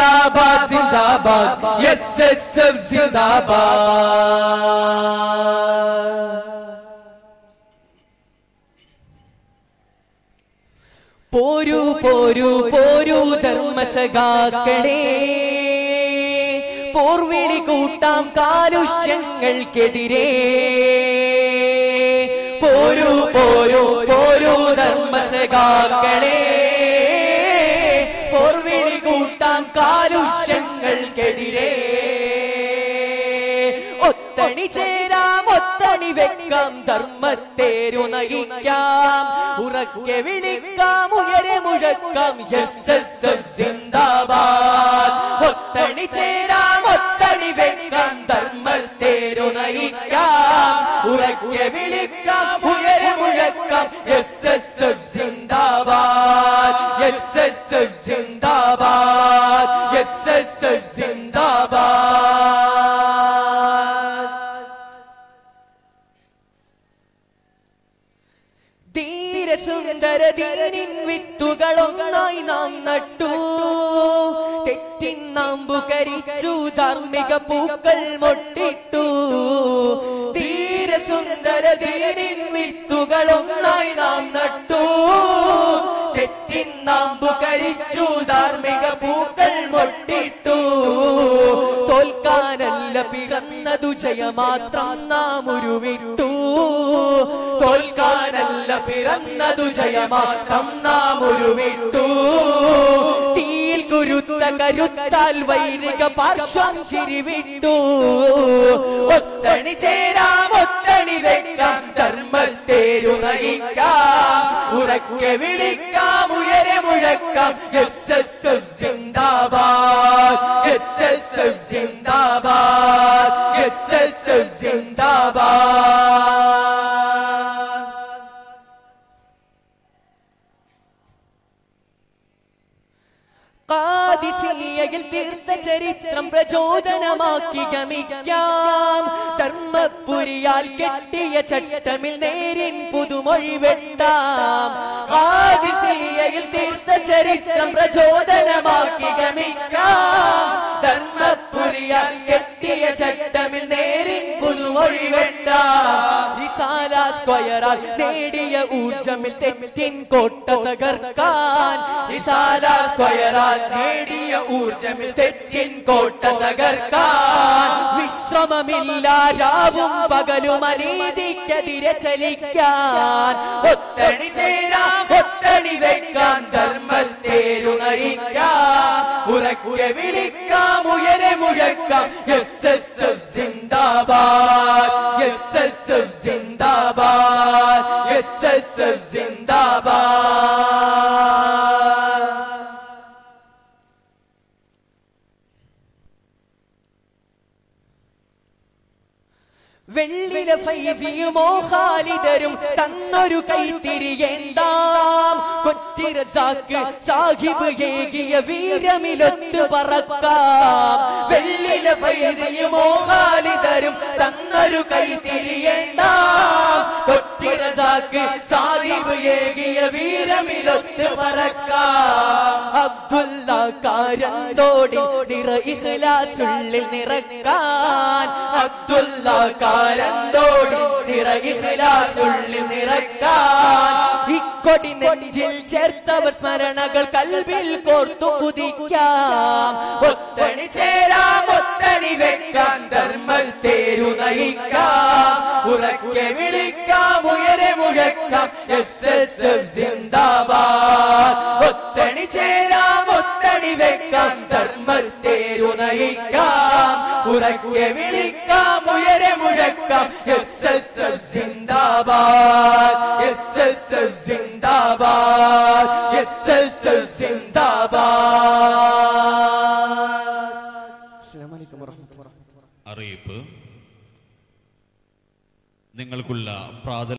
സിന്ദാബാദ് സിന്ദാബാദ് S S F സിന്ദാബാദ് പോരൂ പോരൂ പോരൂ ധർമ്മസഖാക്കളെ പോർവിളി കൂട്ടാം കാലുഷ്യങ്ങൾക്കെതിരെ. പോരൂ പോരൂ പോരൂ ധർമ്മസഖാക്കളെ കാലുഷ്യങ്ങൾക്കെതിരെ ഒത്തണി ചേരാം ഒത്തണി വെക്കാം ധർമ്മത്തേരു നയിക്കാം ഉറക്കെ വിളിക്കാം ഉയരെ മുഴക്കാം സിന്ദാബാദ് ഒത്തണി ചേരാം ഒത്തണി വെക്കാം ധർമ്മത്തേരു നയിക്കാം ഉറക്കെ വിളിക്കാം ഉയരെ മുഴക്കാം സിന്ദാബാദ് സിന്ദാബാദ് ധീരസുന്ദര ദീനിൻ വിത്തുകളൊന്നായി നാം നട്ടു. തെറ്റിൻ നാം പുകരിച്ചു ധാർമ്മിക പൂക്കൾ മൊട്ടിട്ടു. ധീരസുന്ദര ദീനിൻ വിത്തുകളൊന്നായി നാം നട്ടു. തെറ്റിൻ നാം പുകരിച്ചു ധാർമ്മിക പൂക്കൾ മൊട്ടിട്ടു. തോൽക്കാനല്ല പിറന്നതു ജയമാത്രം നാം ഉരുവിട്ടു. തോൽക്കാനല്ല പിറന്നതു ജയമാത്രം നാം ഉരുവിട്ടു തീയിൽ കുരുത്ത കരുത്താൽ വൈരിക പാർശ്വം ചിരിവിട്ടു. ഒത്തണി ചേരാം ഒത്തണി വെക്കാം ധർമ്മത്തേരുറയിക്കാം ഉറക്കെ വിളിക്കാം ഉയരെ മുഴക്കാം. എസ് എസ് എഫ് ജിന്ദാബാദ് എസ് എസ് എഫ് സിന്ദാബാദ് ഖാദിസിയയിൽ തീർത്ത ചരിത്രം പ്രചോദനമാക്കി ഗമിക്കാം ധർമ്മപുരിയാൽ കെട്ടിയ ചട്ടമിൽ നേരിൻ പുതുമൊഴി വെട്ടാം. ഖാദിസിയയിൽ തീർത്ത ചരിത്രം പ്രചോദനമാക്കി ഗമിക്കാം ധർമ്മപുരിയാൽ കെട്ടിയ ചട്ടമിൽ നേരിൻ പുതുമൊഴി വെട്ടാം. സ്ക്വയറാൽ നേടിയ ഊർജമിൽ തെറ്റിൻ കോട്ട തകർക്കാൻ. റിസാല സ്ക്വയറാൽ നേടിയ ഊർജമിൽ തെറ്റിൻ കോട്ട തകർക്കാൻ. വിശ്രമമില്ല രാവും പകലും അനീതിക്കെതിരെ ചലിക്കാൻ. ഒത്തണി ചേരാം ഒത്തണി വെക്കാൻ ധർമ്മത്തേരു നയിക്കാം. ഉറക്കെ വിളിക്കാം ഉയരെ മുഴക്കാം എസ് എസ് എഫ് സിന്ദാബാദ് വെള്ളിലെ ഫൈസിയുമോ ഖാലിദരും തന്നൊരു കൈത്തിരിയേന്താം കൊച്ചിരസാക്ക് സാഹിബ് ഏകിയ വീരമിലൊത്ത് പറക്കാം. വെള്ളിലെ ഫൈസിയുമോ ഖാലിദരും തന്നൊരു കൈത്തിരിയേന്താം കൊച്ചിരസാക്ക് സാഹിബ് ഏകിയ വീരമിലൊത്ത് പറക്കാം. അബ്ദുല്ല കാരന്തോടി നിറ ഇഹ്ലാസുള്ളിൽ നിറക്കാൻ അബ്ദുല്ല കാരന്തോടി നിറ ഇഹ്ലാസുള്ളിൽ നിറക്കാൻ ഇക്കൊടി നെഞ്ചിൽ ചേർത്തവർ സ്മരണകൾ കൽവിൽ കോർത്തു കുതിക്കാം. ഒത്തണി ചേരാം ഒത്തണി വെക്കാം ധർമ്മത്തേരു നയിക്കാം. ഉറക്കെ വിളിക്കാം ഉയരെ മുഴക്കാം എസ് എസ് എഫ് സിന്ദാബാദ് ഒത്തണി ചേരാം വെക്കാം ധർമ്മത്തേരു നയിക്കാം ഉറക്കെ വിളിക്കാം ഉയരെ മുഴക്കാം. എസ് എസ് എൽ സിന്ദാബാദ് എസ് എസ് എൽ സിന്ദാബാദ് എസ് എസ് എൽ സിന്ദാബാദ് അറിയിപ്പ്. നിങ്ങൾക്കുള്ള പ്രാഥമിക